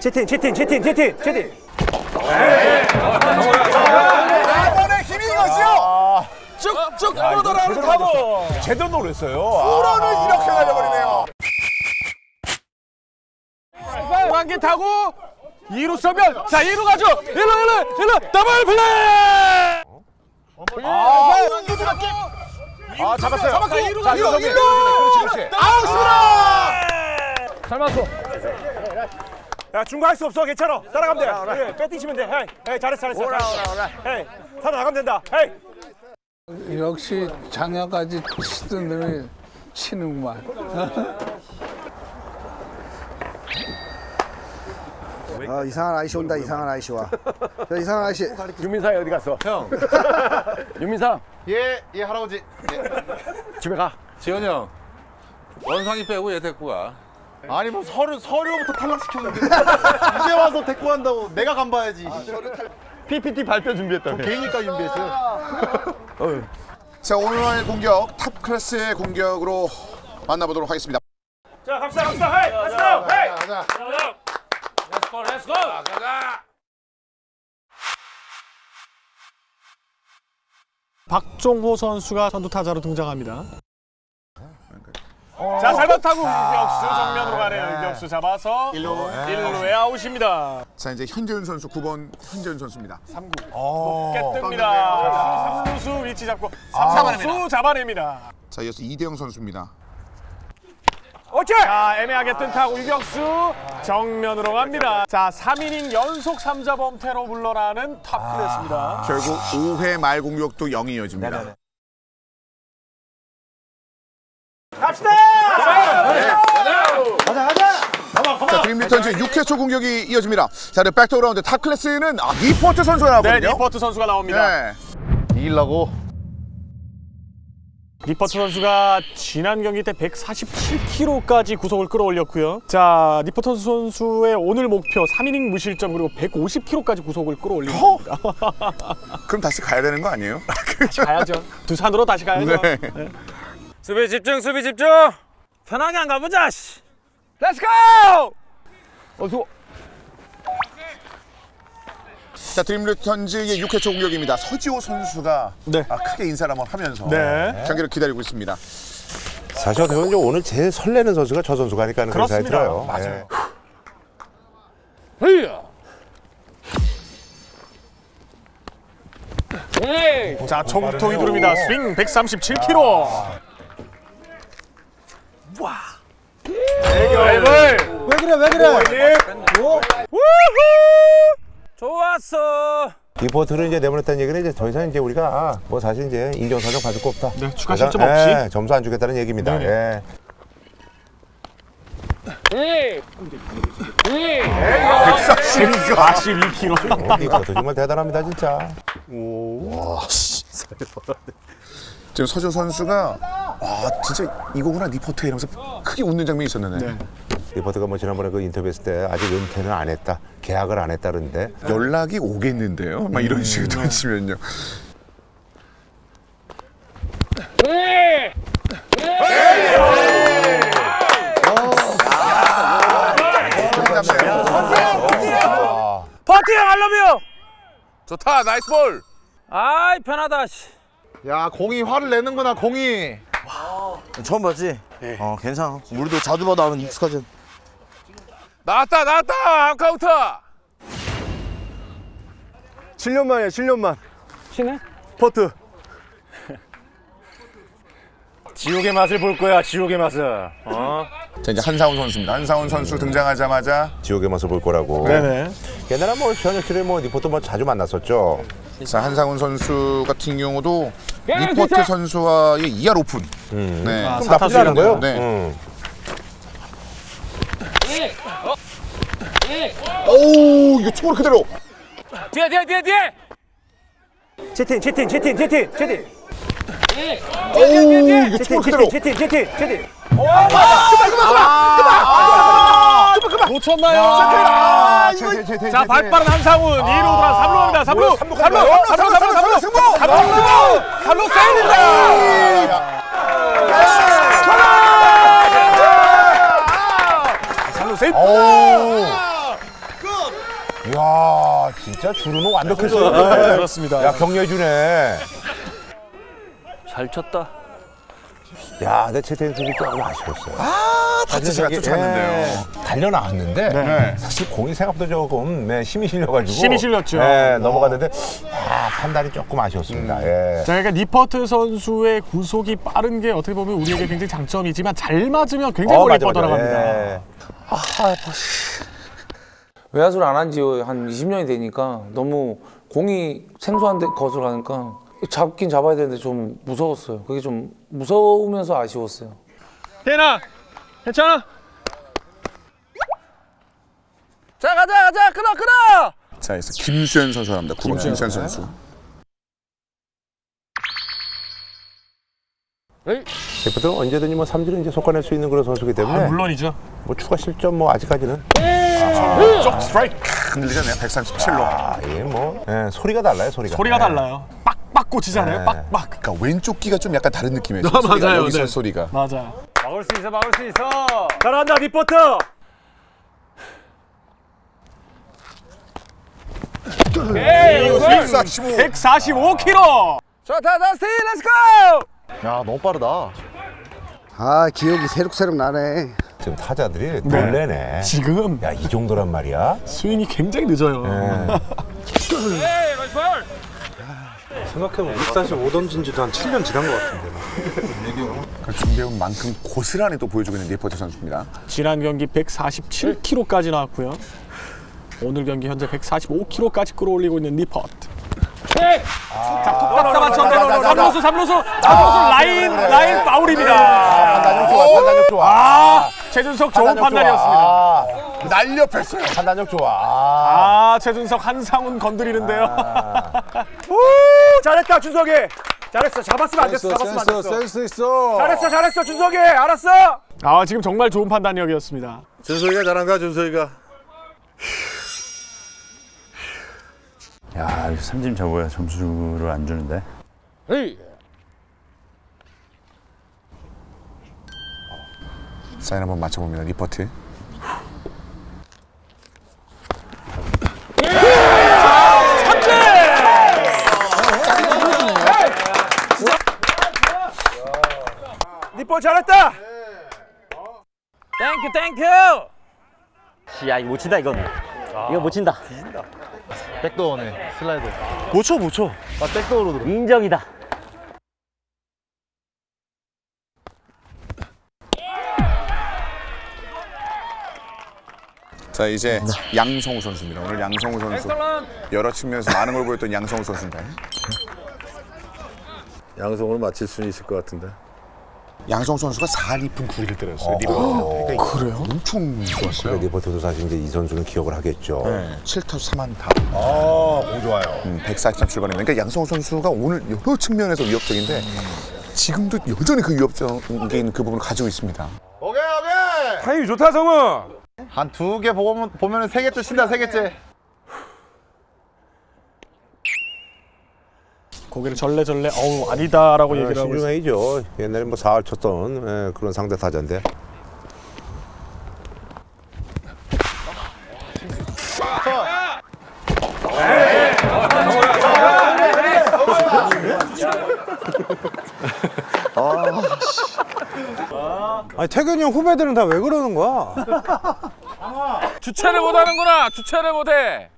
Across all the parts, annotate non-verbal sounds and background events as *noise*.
채팅 채팅 채팅 채팅 채팅 이번에 힘이 이것이요. 쭉쭉 뻗어라는 타고 제대로 노렸어요. 프로를 이렇게 날려버리네요. 한개 타고 2루 서면 자 2루 가죠 1루 1루 1루 더블 플레이 아, 잡았어요. 잡았어 2루 자, 가죠 이거 정리. 1루 그렇지, 그렇지. 잘 맞춰 야 중과할 수 없어. 괜찮아. 따라가면 돼. 예, 배팅치면 돼. 헤이 헤이 잘했어 잘했어 오라 오라 오라. 헤이 살아나가면 된다. 헤이. 역시 장야까지 치던 놈이 치는구만. 아, 이상한 아이씨 온다 이상한 아이씨 와. 저 이상한 아이씨. 윤민상이 어디 갔어? 형. *laughs* 윤민상. 예, 예 할아버지. 집에 가. 지현이 형. 원상이 빼고 얘 데리고 가 아니 뭐 서류 서류부터 탈락시켰는데 *laughs* 이제 와서 데리고 간다고 내가 간 봐야지. PPT 발표 준비했다 개이니까 준비했어요. 자 오늘 공격 탑 클래스의 공격으로 만나보도록 하겠습니다. 자 갑시다 갑시다. hey 갑시다. Hey. Let's go let's go 가자. 박종호 선수가 선두 타자로 등장합니다. 자, 타구 유격수 정면으로 가네요. 유격수 잡아서 1루, 1루에 아웃입니다. 자 이제 현재훈 선수 9번 현재훈 선수입니다. 깨뜹니다. 3루수 위치 잡고 3루수 잡아냅니다. 자 이어서 이대영 선수입니다. 오케이! 자, 애매하게 뜬 타구 유격수 정면으로 갑니다. 자, 3이닝 연속 3자 범퇴로 물러나는 탑 클래스였습니다. 결국 5회 말 공격도 0이 이어집니다. 자 드림리턴즈 6회 초 공격이 이어집니다. 자 네, 백도어 라운드 탑 클래스는 아, 니포트 선수가 네, 나오거든요. 리퍼트 선수가 나옵니다. 네. 이기려고 리퍼트 선수가 지난 경기 때 147kg까지 구속을 끌어올렸고요. 자, 리퍼트 선수의 오늘 목표 3이닝 무실점 그리고 150kg까지 구속을 끌어올립니다. *laughs* 그럼 다시 가야 되는 거 아니에요? *laughs* 가야죠. 두산으로 다시 가야죠. 네. 수비 집중, 수비 집중. 편하게 안 가보자. 씨. Let's go! 어서. 자 드림리턴즈의 6회 초 공격입니다. 서지호 선수가 네. 아, 크게 인사를 한번 하면서 네. 경기를 기다리고 있습니다. 사실 어떻게 보면 오늘 제일 설레는 선수가 저 선수가 아닐까 하는 그런 생각이. 들어요. 헤이야. 자, 총통이 두릅니다. 스윙 137km. 와. 대결. 왜 그래 왜 그래? 우후! 좋았어. 리포트를 이제 내보냈다는 얘기는 이제 더 이상 이제 우리가 뭐 사실 이제 인정 사정 받을 거 없다. 네, 추가 실점 없이. 예, 점수 안 주겠다는 얘기입니다. 예. 그러니까 42km. 니퍼트 정말 대단합니다 진짜. 지금 서지호 선수가 아 진짜 이거구나 니퍼트 이러면서 크게 웃는 장면이 있었는데 니퍼트가 뭐 지난번에 그 인터뷰했을 때 아직 은퇴는 안 했다, 계약을 안 했다 그러는데 연락이 오겠는데요? 막 이런 식으로 던지면요. 버팅 알러뷰. 좋다 나이스 볼 아이 편하다. 씨. 야 공이 화를 내는구나 공이. 처음 봤지? 어 괜찮아. 우리도 자주 봐도 하면 익숙하지. 나왔다 나왔다 아웃카운터 7년 만이야 7년 만. 신해? 퍼트. *laughs* 지옥의 맛을 볼 거야 지옥의 맛을. 어? 자 이제 한상훈 선수입니다. 한상훈 선수 등장하자마자 지옥의 맛을 볼 거라고. 네네. 옛날에 뭐 현역실에 뭐 리포트 뭐 자주 만났었죠. 자 한상훈 선수 같은 경우도 니포트 선수와의 2할 오픈. 네. 좀 나쁘지 않은 거예요? 네. 음. 오 이거 초월 그대로. 뒤에 뒤에 뒤에 뒤에. 채팅 채팅 채팅 채팅 채팅. 오 이거 초월 그대로. 채팅 채팅 채팅. 놓쳤나요? 아 이거 자, 발빠른 한상훈 2루 돌아 3루 갑니다. 3루. 3루. 3루. 3루. 3루. 승부. 3루. 3루 세입니다. 세이프. 이야, 진짜 주루는 완벽했어요. 그렇습니다. 야, 격려해 주네. 잘 쳤다. 야, 내 채태인 선수 조금 아쉬웠어요. 타치가 사실 쫓아왔는데요. 예, 달려 나왔는데 네. 사실 공이 생각보다 조금 네, 힘이 실려가지고 힘이 실렸죠. 예, 넘어갔는데 아, 판단이 조금 아쉬웠습니다. 예. 자, 그러니까 니퍼트 선수의 구속이 빠른 게 어떻게 보면 우리에게 굉장히 장점이지만 잘 맞으면 굉장히 멀리 맞아, 맞아. 뻗어나갑니다. 예. 외야수를 안 한 지 한 20년이 되니까 너무 공이 생소한 데 것을 가니까 잡긴 잡아야 되는데 좀 무서웠어요. 그게 좀 무서우면서 아쉬웠어요. 대나, 괜찮아? 자 가자 가자 끊어 끊어. 자, 그래서 김수현 선수가 합니다. 9번 김수현 선수. 리포트는 언제든지 뭐 삼진을 이제 속아낼 수 있는 그런 선수기 때문에 아, 물론이죠. 뭐 추가 실점 뭐 아직까지는 쪽 스트라이크 흔들리잖아요. 137로. 아, 이게 뭐 예, 소리가 달라요, 소리가. 소리가 예. 달라요. 빡빡 꽂히잖아요. 네. 빡빡. 그러니까 왼쪽 귀가 좀 약간 다른 느낌이에요. 아, 소리가, 맞아요. 여기서 네. 소리가. 맞아요. 막을 수 있어, 막을 수 있어. 잘한다. 에이, 145. 145kg. 좋다 더스틴 Let's go. 야 너무 빠르다. 아 기억이 새록새록 나네. 지금 타자들이 놀래네. 지금 야, 이 정도란 말이야? 스윙이 굉장히 늦어요. 예. 생각해보면 145 던진 지도 한 7년 지난 것 같은데. 그 준비해온 만큼 고스란히 또 보여주고 있는 리포터 선수입니다. 지난 경기 147kg까지 나왔고요. 오늘 경기 현재 145kg까지 끌어올리고 있는 니퍼트. 자, 툭 갖다 맞췄는데 삼루수, 삼루수, 삼루수 라인, 라인 파울입니다. 판단력 좋아, 판단력 좋아. 아, 최준석 좋은 판단이었습니다. 좋아. 날렵했어요. 아, 판단력 좋아. 아. 아, 최준석 한상훈 건드리는데요. *laughs* 잘했다 준석이. 잘했어. 잡았으면 안 됐어. 잡았으면 안 됐어. 센스 있어. 잘했어, 잘했어 준석이. 알았어. 아, 지금 정말 좋은 판단력이었습니다. 준석이가 잘한 거야, 준석이가. 야, 삼진 저거야. 점수를 안 주는데. 사인 한번 맞춰봅니다. 리포트. 잘했다. 땡큐, 땡큐! 야 이거 못 친다 이건 이거 못 친다 backdoor네 슬라이더. 못 쳐, 못 쳐. 아 backdoor로 들어. 인정이다 자 이제 양성우 선수입니다. 오늘 양성우 선수 여러 측면에서 많은 걸 보였던 양성우 선수인데 양성으로 맞힐 수는 있을 것 같은데. 양성우 선수가 4할 2푼 9리를 때렸어요. 니퍼트. 그래요? 엄청 좋았어요. 니퍼트도 사실 이제 이 선수는 기억을 하겠죠. 네, 7타수 3안타. 아, 공 좋아요. 음, 143 출발했는데 그러니까 양성우 선수가 오늘 여러 측면에서 위협적인데 지금도 여전히 그 위협적인 그 부분을 가지고 있습니다. 타임 좋다, 성우! 한 두 개 보면 보면은 세 개째 친다 세 개째. 고개를 절레절레 어우 아니다라고 얘기를 하고 있어요. 신중해이죠. 옛날에 뭐 사활 쳤던 예, 그런 상대 타자인데. 아니 태균이 형 후배들은 다 왜 그러는 거야? 주체를 못 하는구나! 주체를 못 해!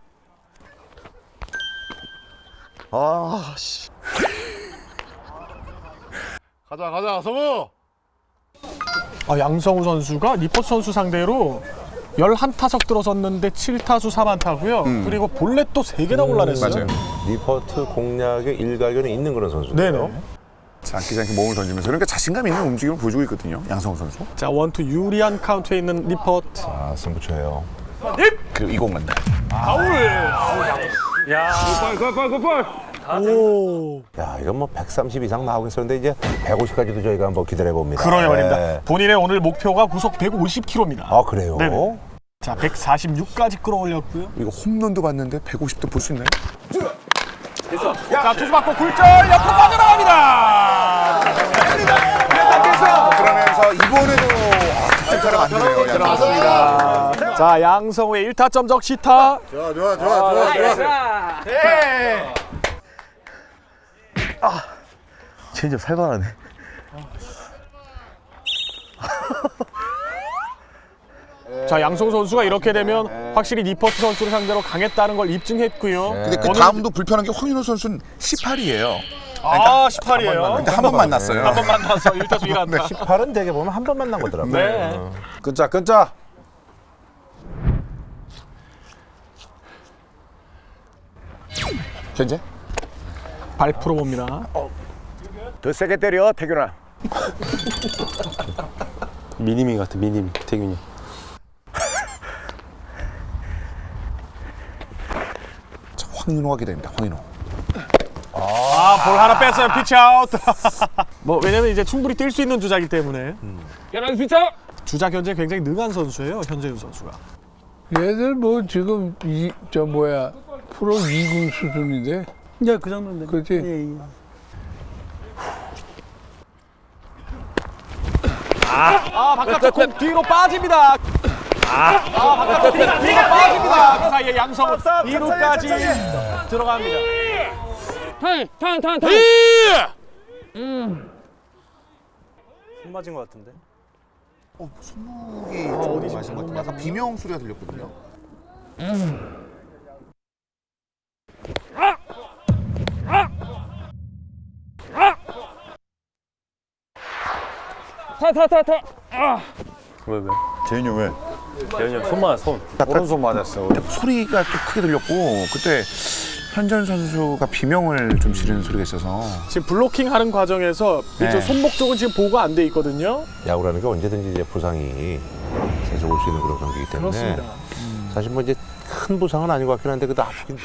아 씨. 가자 가자 성우. 아, 양성우 선수가 니퍼트 선수 상대로 11타석 들어섰는데 7타수 3안타고요. 그리고 볼넷도 3개나 골라냈어요. 맞아요. 리포트 공략의 일가견이 있는 그런 선수예요. 네네. 자, 아끼지 않게 몸을 던지면서 그러니까 자신감 있는 움직임을 보여주고 있거든요. 양성우 선수. 자, one two 유리한 카운트에 있는 니퍼트. 아, 승부처예요. 그리고 이공 만다. 야, 이건 뭐 130 이상 나오겠었는데 이제 150까지도 저희가 한번 기다려 봅니다. 그러게 말입니다. 네. 본인의 오늘 목표가 구속 150km입니다. 아, 그래요? 네네. 자, 146까지 끌어올렸고요. 이거 홈런도 봤는데 150도 볼 수 있나요? 자, 투수 받고 굴절 옆으로 빠져나갑니다. 그러면서 이번에도 아, 득점 숟가락 안 주네요. 양성호. 자, 양성우의 1타점 적시타. 좋아 좋아 좋아 좋아 좋아. 체인지업 살벌하네. 자, 양성우 선수가 이렇게 되면 확실히 니퍼트 선수를 상대로 강했다는 걸 입증했고요. 근데 그 다음도 불편한 게 황윤호 선수는 18이에요. 아, 18이에요. 근데 한 번 만났어요. 한 번 만나서 1타수 1안타. 18은 되게 보면 한 번 만난 거더라고요. 네. 끊자 끊자. 현재? 발 풀어봅니다. 더 세게 때려 태균아. *laughs* 미니미 같아 미니미 태균이. 자, 황윤호가 기다립니다. 황윤호. 아, 볼 하나 뺐어요. 피치 아웃. *laughs* 뭐 왜냐면 이제 충분히 뛸 수 있는 주자이기 때문에. 야랑 피자. 주자 견제 굉장히 능한 선수예요. 현재윤 선수가. 얘들 뭐 지금 이 저 뭐야 프로 2군 수준인데. 네, 그 정도인데. 그렇지. 예, 예. 아, 바깥쪽 공 뒤로 빠집니다. 아, 바깥쪽 뒤로, 뒤로 빠집니다. 그 사이에 양성우 2루까지 들어갑니다. 손 맞은 것 같은데. 어, 손목이 좀 맞은 것 같아요. 약간 비명 소리가 들렸거든요. 왜 왜? 재윤이 왜? 재윤이 형손 맞아 손. 오른손 맞았어. 소리가 좀 크게 들렸고 그때 현전 선수가 비명을 좀 지르는 소리가 있어서 지금 블로킹 하는 과정에서 네. 손목 쪽은 지금 보호가 안 돼 있거든요. 야구라는 게 언제든지 이제 부상이 계속 올 수 있는 그런 경기이기 때문에 그렇습니다. 사실 뭐 이제 큰 부상은 아닌 것 같긴 한데 그래도 아프긴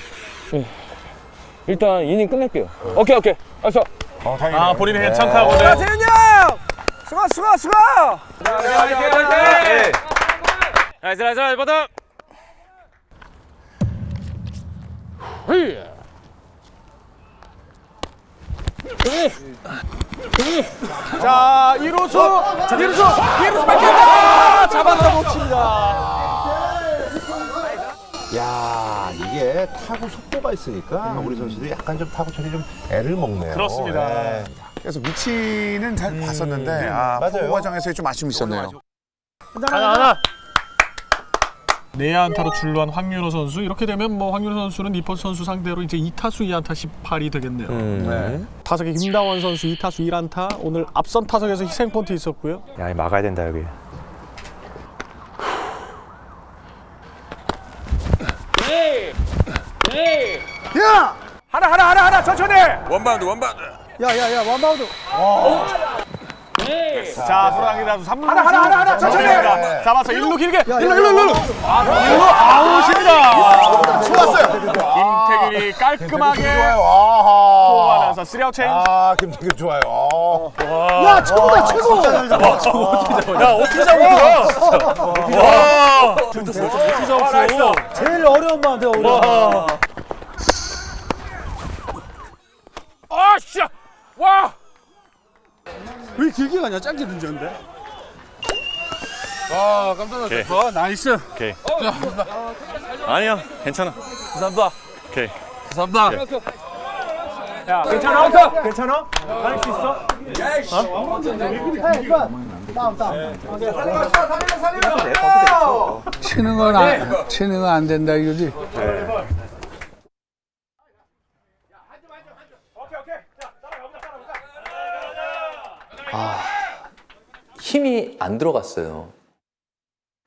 일단 이닝 끝낼게요. 오케이 오케이. 알았어. 아, 본인이 괜찮다고. 네. nice nice nice 더스틴. 자, 1루수, 1루수, 1루수 뺏긴다! 잡았다 놓칩니다. 야 이게 타구 속도가 있으니까 우리 선수들이 약간 좀 타구 처리 좀 애를 먹네요. 그렇습니다. 네. 그래서 위치는 잘 봤었는데 아, 맞아요. 포구 과정에서 좀 아쉬움이 있었네요. 하나, 하나. 내야안타로 출루한 황윤호 선수. 이렇게 되면 뭐 황윤호 선수는 니퍼스 선수 상대로 이제 2타수 2안타 18이 되겠네요. 네. 타석에 김다원 선수 2타수 1안타. 오늘 앞선 타석에서 희생 번트 있었고요. 야 막아야 된다 여기. 하나, 하나, 하나, 하나, 천천히! 원바운드 원바운드. 야, 야, 야, 원바운드. 자, 소랑이 다수 3루. 하나, 하나, 하나, 하나, 천천히! 잡아서 1루 길게! 1루, 1루, 1루! 아, 1루 아웃입니다! 좋았어요! 김태균이 깔끔하게 포구하면서 3아웃 체인지. 아 김태균 좋아요. 어. 야, 최고다, 최고. 야, 어떻게 잡았어? 와! 어떻게 잡았어? 제일 어려운 바운드 어려워. 아 씨. 와. 왜 길게 가냐? 짧게 던졌는데. 아 깜짝 놀랐어. 어, nice. 오케이. 아니야 괜찮아. 감사합니다. 오케이. 감사합니다. 야, 괜찮아? 괜찮아? 할 수 있어? 치는 건 안, 치는 건 안 된다 이거지. 힘이 안 들어갔어요.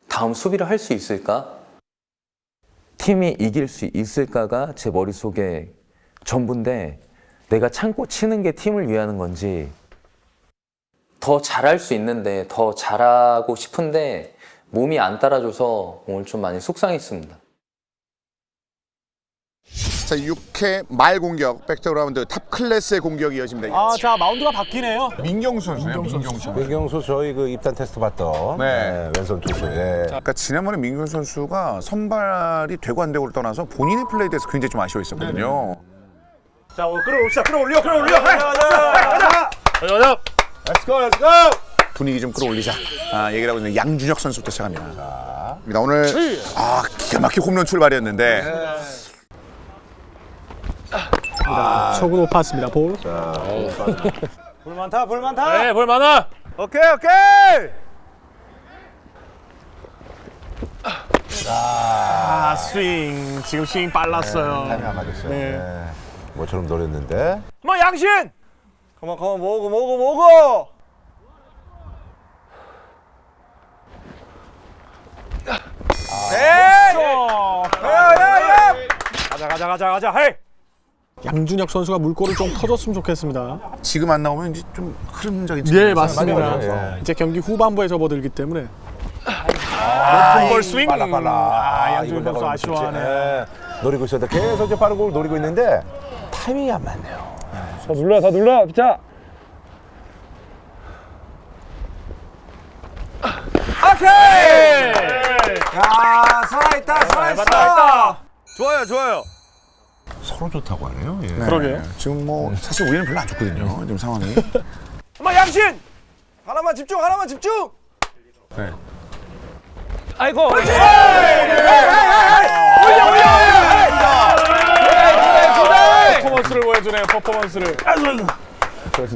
다음 수비를 할 수 있을까? 팀이 이길 수 있을까가 제 머릿속에 전부인데 내가 참고 치는 게 팀을 위하는 건지 더 잘할 수 있는데 더 잘하고 싶은데 몸이 안 따라줘서 오늘 좀 많이 속상했습니다. 자, 6회 말 공격 백투더그라운드 탑 클래스의 공격이 이어집니다. 아, 자, 마운드가 바뀌네요. 민경수 선수네요. 민경수. 민경수 저희 그 입단 테스트 봤던 네. 네, 왼손 투수. 예. 그러니까 지난번에 민경 선수가 선발이 되고 안 되고를 떠나서 본인의 플레이에 대해서 굉장히 좀 아쉬워했었거든요. 자, 끌어올시다. 끌어올려, 끌어올려. 가자, 가자. 가자. Let's go, let's go. 분위기 좀 끌어올리자. 아, 얘기를 하고 있는 양준혁 선수부터 시작합니다. 나 오늘 아 기가 막힌 홈런 출발이었는데 초구 높았습니다. 볼. 볼 많다 볼 많다 네, 볼 많아. 오케이 오케이 아, 스윙. 지금 스윙 빨랐어요. 타이밍 안 맞았어요. 네. 네. 뭐처럼 노렸는데. 뭐 양신 가만 가만 먹어 먹어 먹어 야야야 가자 가자 가자 가자 헤이 양준혁 선수가 물꼬를 좀 터줬으면 좋겠습니다. 지금 안 나오면 이제 좀 흐름적인 예, 맞습니다. 많이 맞아요. 이제 경기 후반부에 접어들기 때문에 높은 볼 스윙. 빨라 빨라. 아, 양준혁 선수 아쉬워하네. 예. 노리고 있었는데 계속 이제 빠른 공을 노리고 있는데 타이밍이 안 맞네요. 더 눌러 더 눌러 자야 살아있다 살아있다 좋아요 좋아요 서로 좋다고 하네요. 예. 그러게요. 지금 뭐 사실 우리는 별로 안 좋거든요. 지금 상황이. *laughs* 엄마 양신! 하나만 집중 하나만 집중! 아이고! 퍼포먼스를 보여주네요. 퍼포먼스를.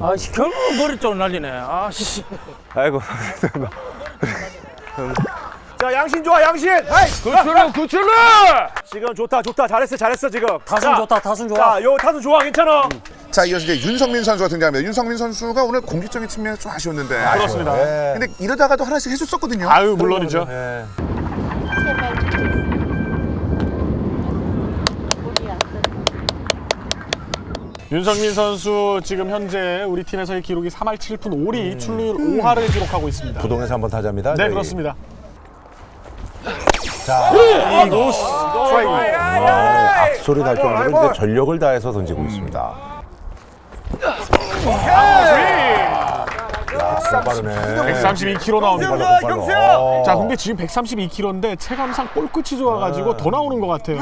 아씨 결국 머리 쪽 날리네. 아 씨. 아이고 *laughs* 자 양신 좋아 양신 헤이 구출루 *laughs* 구출루 지금 좋다 좋다 잘했어 잘했어 지금 타순 자, 좋다 타순 좋아 자요 타순 좋아 괜찮아 자 이어서 이제 윤성민 선수가 등장합니다. 윤성민 선수가 오늘 공격적인 측면에서 좀 아쉬웠는데. 그렇습니다. 예. 근데 이러다가도 하나씩 해줬었거든요. 아유, 물론이죠. 예. 윤성민 선수 지금 현재 우리 팀에서의 기록이 3할 7푼 5리 출루율 5할을 기록하고 있습니다. 부동에서 한번 타자입니다. 네, 저희. 그렇습니다. 자, 이 노스. 스트라이크. 아, 악소리 날 정도로 이제 전력을 다해서 던지고 있습니다. 야, 빠르네. 132km 나옵니다. 자, 근데 지금 132km인데 체감상 볼 끝이 좋아가지고 더 나오는 것 같아요.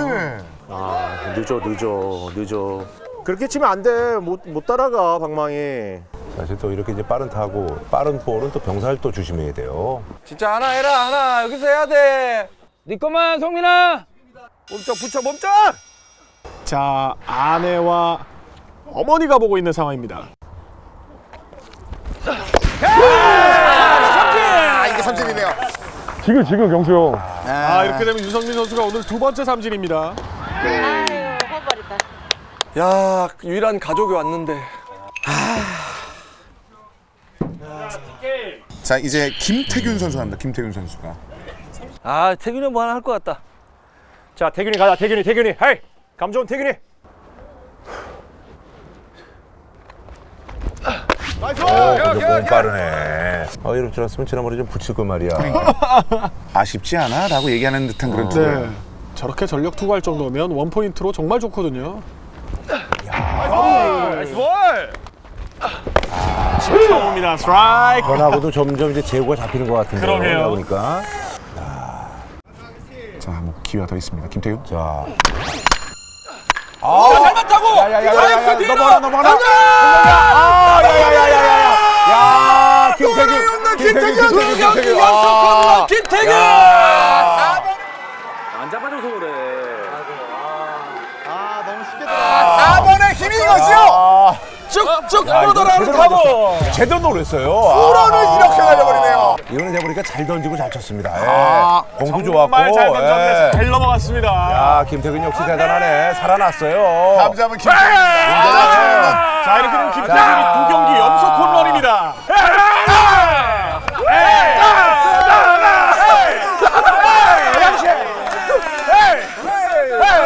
늦어 늦어 늦어. 그렇게 치면 안 돼 못 못 따라가 방망이. 사실 또 이렇게 이제 빠른 타고 빠른 볼은 또 병살 또 조심해야 돼요. 진짜 하나 해라 하나. 여기서 해야 돼 네 것만 성민아 몸쪽 붙여 몸쪽 자, 아내와 어머니가 보고 있는 상황입니다. 아 이게 삼진이네요. 지금 지금 경수 형 아, 이렇게 되면 윤성민 선수가 오늘 두 번째 삼진입니다. 아유, 해버렸다. 야 유일한 가족이 왔는데 자 이제 김태균 선수 합니다. 김태균 선수가. 아 태균이 뭐 하나 할 것 같다 자 태균이 가자 태균이 태균이 헤이 감 좋은 태균이 어, 근데 몸 빠르네. 어, 이럴 줄 알았으면 지난번에 좀 붙일 거 말이야. *laughs* 아쉽지 않아?라고 얘기하는 듯한 그런 투구. 네. 저렇게 전력 투구할 정도면 one point로 정말 좋거든요. nice ball 처음입니다. 스트라이크. 변화구도 점점 이제 제구가 잡히는 것 같은데요. 그러게요. 보니까. 기회가 더 있습니다. 김태균. 자, 잘 맞다고! 야야야야 넘어가라, 넘어가라. 아 야야야야야. 야, 김태균, 김태균, 김태균, 김태균. 아, 김태균! 안 잡아줘서 그래. 4번의 힘이 이거죠. 쭉쭉 뻗어라는 제대로 타고. 제대로 노렸어요. 프로를 아. 이렇게 날려버리네요. 이거는 해보니까 잘 던지고 잘 쳤습니다. 예. 아, 공도 좋았고. 정말 잘 던졌는데 예. 잘 넘어갔습니다. 야, 김태균 역시 대단하네. 살아났어요. 감자면 김태균. 자, 이렇게 되면 김태균이 두 경기 연속 홈런입니다.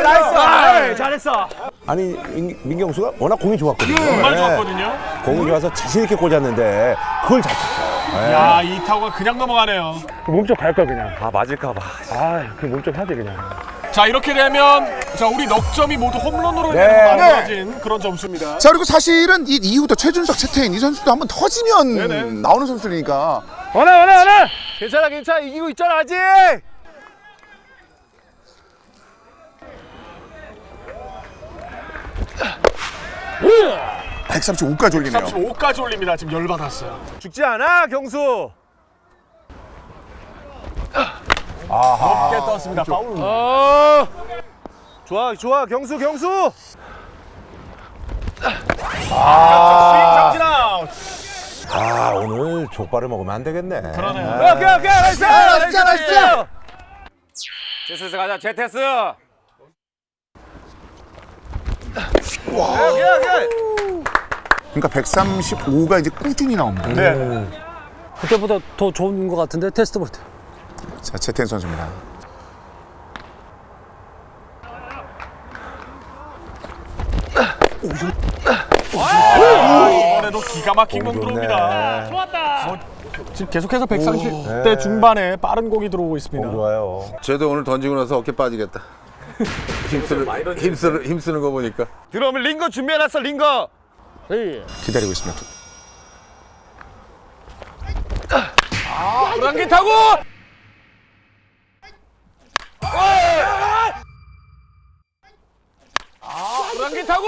nice 잘했어 아니, 민, 민경수가 워낙 공이 좋았거든요. 정말 예. 좋았거든요. 공이 좋아서 자신 있게 꽂았는데 그걸 잘 쳤어요. 예. 야, 이 타구가 그냥 넘어가네요. 그 몸쪽 갈까 그냥 아 맞을까 봐 아 그 몸쪽 하지 그냥 자, 이렇게 되면 자, 우리 넉 점이 모두 홈런으로 네. 인해서 만들어진 그런 점수입니다. 자 그리고 사실은 이 이후부터 최준석, 최태인 이 선수도 한번 터지면 네네. 나오는 선수니까 원해 원해 원해 괜찮아 괜찮아 이기고 있잖아 아직 135까지 올리네요. 35까지 올립니다. 지금 열받았어요. 죽지 않아 경수. 높게 떴습니다. 파울. 어. 좋아 좋아 경수 경수. 스윙 삼진 아웃. 아 오늘 족발을 먹으면 안 되겠네. 그러네요. 오케이 오케이 nice nice nice. 제테스 가자 제테스 오케이 오케이. 그러니까 135가 이제 꾸준히 나옵니다. 네. 그때보다 더 좋은 것 같은데 테스트 볼 때. 자, 채텐 선수입니다. 이번에도 기가 막힌 공 들어옵니다. 좋았다. 지금 계속해서 130대 중반에 빠른 공이 들어오고 있습니다. 좋아요. 쟤도 오늘 던지고 나서 어깨 빠지겠다. 힘쓰는 힘쓰는 힘쓰는 거 보니까. 들어오면 링거 준비해놨어 링거. 기다리고 있습니다. 불안기 타고. 불안기 타고.